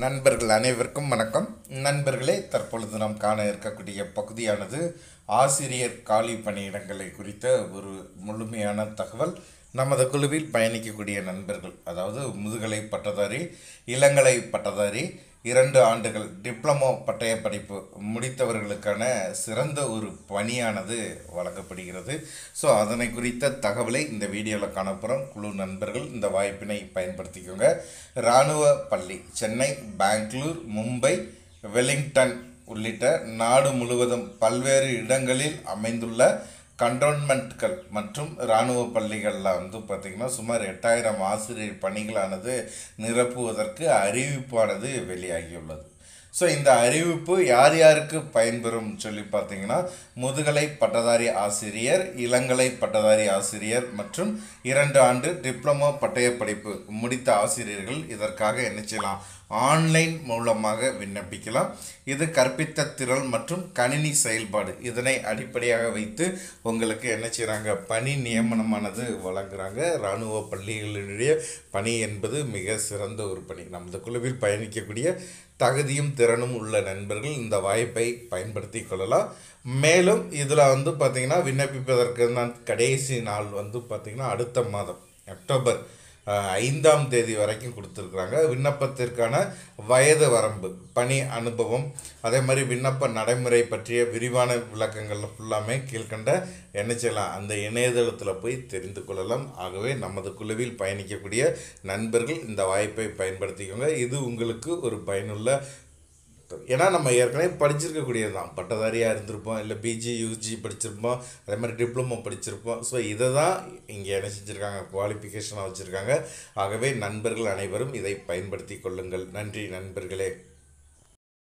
நண்பர்கள் அனைவருக்கும் வணக்கம். நண்பர்களே தற்பொழுது நாம் காண இருக்கக்கூடிய பகுதியானது ஆசிரியர் காலி பணியிடங்களை குறித்த ஒரு முழுமையான தகவல். நமது குழுவில் பயணிக்கக்கூடிய நண்பர்கள் அதாவது முதுகலை பட்டதாரி இளங்கலை பட்டதாரி இரண்டு ஆண்டுகள் டிப்ளமோ பட்டய படிப்பு முடித்தவர்களுக்கான சிறந்த ஒரு பணியானது வழங்கப்படுகிறது. ஸோ அதனை குறித்த தகவலை இந்த வீடியோவில் காணப்புறம். குழு நண்பர்கள் இந்த வாய்ப்பினை பயன்படுத்திக்கோங்க. இராணுவ பள்ளி சென்னை பெங்களூர் மும்பை வெலிங்டன் உள்ளிட்ட நாடு முழுவதும் பல்வேறு இடங்களில் அமைந்துள்ள கண்டோன்மெண்ட்கள் மற்றும் இராணுவ பள்ளிகளில் வந்து பார்த்திங்கன்னா சுமார் எட்டாயிரம் ஆசிரியர் பணிகளானது நிரப்புவதற்கு அறிவிப்பானது வெளியாகியுள்ளது. ஸோ இந்த அறிவிப்பு யார் யாருக்கு பயன்பெறும் சொல்லி பார்த்தீங்கன்னா முதுகலை பட்டதாரி ஆசிரியர் இளங்கலை பட்டதாரி ஆசிரியர் மற்றும் இரண்டு ஆண்டு டிப்ளமோ பட்டய படிப்பு முடித்த ஆசிரியர்கள் இதற்காக என்ன செய்யலாம்? ஆன்லைன் மூலமாக விண்ணப்பிக்கலாம். இது கற்பித்த திறன் மற்றும் கணினி செயல்பாடு. இதனை அடிப்படையாக வைத்து உங்களுக்கு என்ன செய்கிறாங்க பணி நியமனமானது வழங்குகிறாங்க இராணுவ பள்ளிகளினுடைய பணி என்பது மிக சிறந்த ஒரு பணி. நமது குழுவில் பயணிக்கக்கூடிய தகுதியும் திறனும் உள்ள நண்பர்கள் இந்த வாய்ப்பை பயன்படுத்தி கொள்ளலாம். மேலும் இதில் வந்து பார்த்திங்கன்னா விண்ணப்பிப்பதற்கு நான் கடைசி நாள் வந்து பார்த்திங்கன்னா அடுத்த மாதம் அக்டோபர் ஐந்தாம் தேதி வரைக்கும் கொடுத்துருக்குறாங்க. விண்ணப்பத்திற்கான வயது வரம்பு பணி அனுபவம் அதே மாதிரி விண்ணப்ப நடைமுறை பற்றிய விரிவான விளக்கங்கள் ஃபுல்லாமே கீழ்கண்ட என்ன செய்யலாம் அந்த இணையதளத்தில் போய் தெரிந்து கொள்ளலாம். ஆகவே நமது குழுவில் பயணிக்கக்கூடிய நண்பர்கள் இந்த வாய்ப்பை பயன்படுத்திக்கோங்க. இது உங்களுக்கு ஒரு பயனுள்ள ஏன்னா நம்ம ஏற்கனவே படிச்சிருக்கக்கூடியது தான் பட்டதாரியாக இருந்திருப்போம் இல்லை பிஜி யூஜி படிச்சிருப்போம் அதே மாதிரி டிப்ளமோ படிச்சிருப்போம். ஸோ இதை தான் இங்கே என்ன செஞ்சுருக்காங்க? குவாலிஃபிகேஷனாக வச்சுருக்காங்க. ஆகவே நண்பர்கள் அனைவரும் இதை பயன்படுத்தி கொள்ளுங்கள். நன்றி நண்பர்களே.